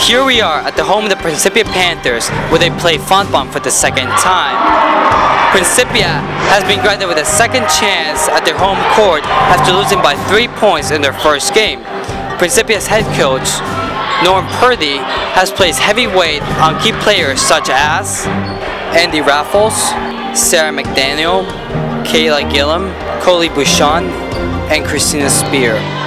Here we are at the home of the Principia Panthers where they play Fontbonne for the second time. Principia has been granted with a second chance at their home court after losing by three points in their first game. Principia's head coach, Norm Purdy, has placed heavy weight on key players such as Andy Raffles, Sarah McDaniel, Kayla Gillum, Coley Bouchon, and Christina Spear.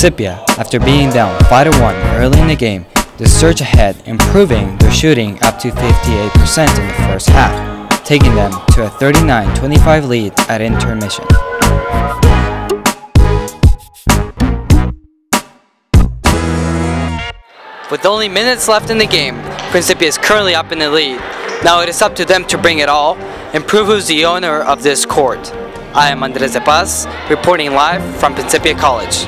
Principia, after being down 5-1 early in the game, they surge ahead, improving their shooting up to 58% in the first half, taking them to a 39-25 lead at intermission. With only minutes left in the game, Principia is currently up in the lead. Now it is up to them to bring it all and prove who's the owner of this court. I am Andres de Paz, reporting live from Principia College.